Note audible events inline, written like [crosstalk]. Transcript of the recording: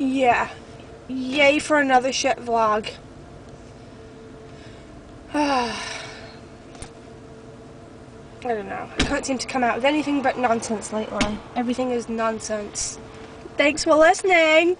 Yeah. Yay for another shit vlog. [sighs] I don't know. I can't seem to come out with anything but nonsense lately. Everything is nonsense. Thanks for listening.